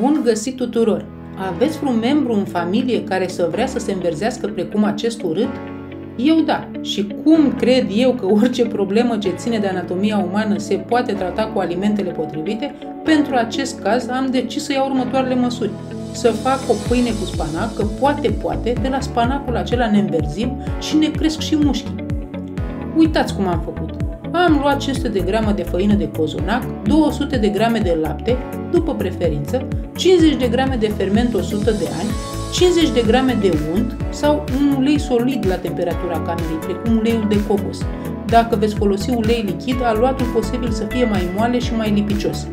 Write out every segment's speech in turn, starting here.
Bun găsit tuturor! Aveți vreun membru în familie care să vrea să se înverzească precum acest urât? Eu da. Și cum cred eu că orice problemă ce ține de anatomia umană se poate trata cu alimentele potrivite, pentru acest caz am decis să iau următoarele măsuri. Să fac o pâine cu spanac, că poate, poate, de la spanacul acela ne înverzim și ne cresc și mușchii. Uitați cum am făcut. Am luat 500 de grame de făină de cozonac, 200 de grame de lapte, după preferință, 50 de grame de ferment 100 de ani, 50 de grame de unt sau un ulei solid la temperatura camerei, precum uleiul de cocos. Dacă veți folosi ulei lichid, aluatul posibil să fie mai moale și mai lipicios.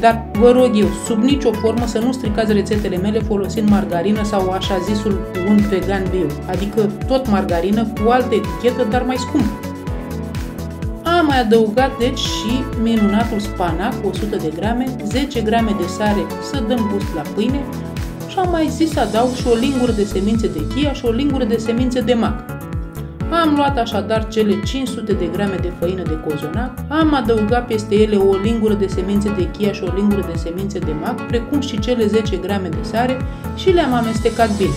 Dar vă rog eu, sub nicio formă să nu stricați rețetele mele folosind margarină sau așa zisul unt vegan bio, adică tot margarină cu altă etichetă, dar mai scumpă. Am mai adăugat deci și minunatul spanac 100 de grame, 10 grame de sare să dăm gust la pâine și am mai zis să adaug și o lingură de semințe de chia și o lingură de semințe de mac. Am luat așadar cele 500 de grame de făină de cozonac, am adăugat peste ele o lingură de semințe de chia și o lingură de semințe de mac, precum și cele 10 grame de sare și le-am amestecat bine.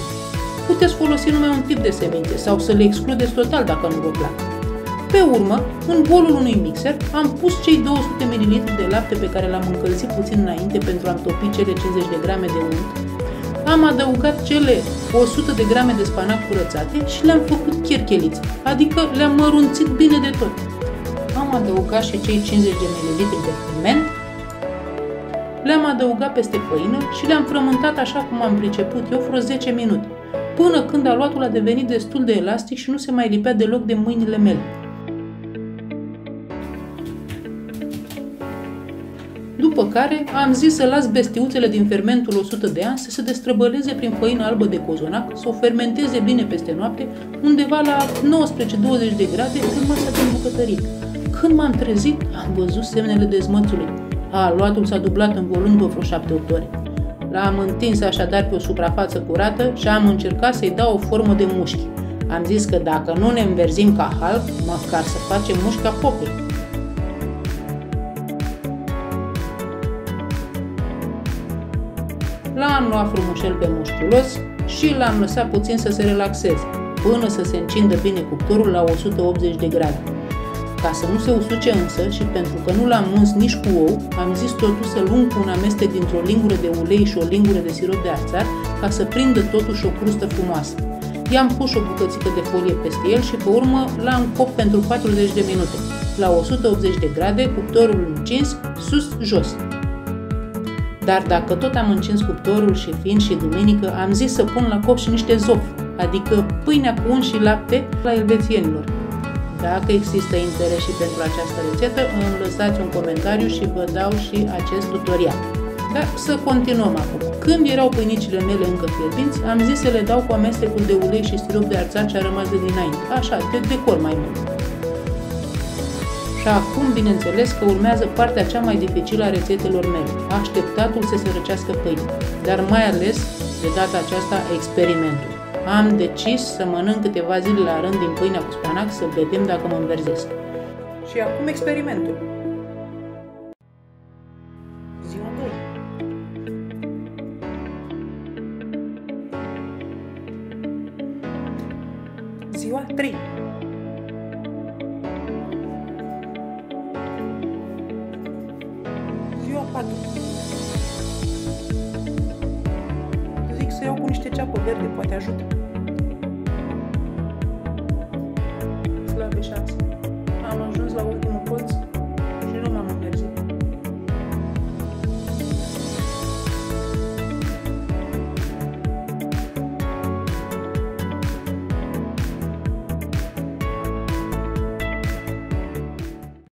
Puteți folosi numai un tip de semințe sau să le excludeți total dacă nu vă plac. Pe urmă, în bolul unui mixer, am pus cei 200 ml de lapte pe care l-am încălzit puțin înainte pentru a-mi topi cele 50 de grame de unt. Am adăugat cele 100 de grame de spanac curățate și le-am făcut chercheliță, adică le-am mărunțit bine de tot. Am adăugat și cei 50 de ml de ferment, le-am adăugat peste făină și le-am frământat așa cum am priceput eu vreo 10 minute, până când aluatul a devenit destul de elastic și nu se mai lipea deloc de mâinile mele. După care am zis să las bestiuțele din fermentul 100 de ani să se destrăbăleze prin făină albă de cozonac, să o fermenteze bine peste noapte, undeva la 19-20 de grade în masa din bucătărie. Când m-am trezit, am văzut semnele dezmățului. Aluatul s-a dublat în volum după vreo 7-8 ore. L-am întins așadar pe o suprafață curată și am încercat să-i dau o formă de mușchi. Am zis că dacă nu ne înverzim ca halc, măcar să facem mușchi ca L-am luat frumușel pe mușchiulos și l-am lăsat puțin să se relaxeze, până să se încindă bine cuptorul la 180 de grade. Ca să nu se usuce însă și pentru că nu l-am uns nici cu ou, am zis totuși să lung cu un amestec dintr-o lingură de ulei și o lingură de sirop de arțar ca să prindă totuși o crustă frumoasă. I-am pus o bucățică de folie peste el și pe urmă l-am copt pentru 40 de minute, la 180 de grade, cuptorul încins, sus-jos. Dar dacă tot am încins cuptorul și fiind și duminică, am zis să pun la cop și niște zof, adică pâinea cu un și lapte la elvețienilor. Dacă există interes și pentru această rețetă, îmi lăsați un comentariu și vă dau și acest tutorial. Dar să continuăm acum. Când erau pâinicile mele încă fierbinți, am zis să le dau cu amestecul de ulei și sirop de arțar ce a rămas de dinainte, așa, de decor mai mult. Și acum, bineînțeles, că urmează partea cea mai dificilă a rețetelor mele, așteptatul să se răcească pâine, dar mai ales, de data aceasta, experimentul. Am decis să mănânc câteva zile la rând din pâinea cu spanac să vedem dacă mă înverzesc. Și acum experimentul. Ziua 2. Ziua 3. Ziua 4. Zic să iau cu niște ceapă verde, poate ajută. Slave șanse. Am ajuns la